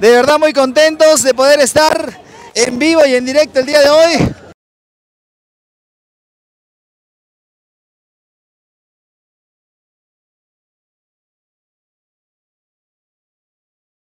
De verdad muy contentos de poder estar en vivo y en directo el día de hoy.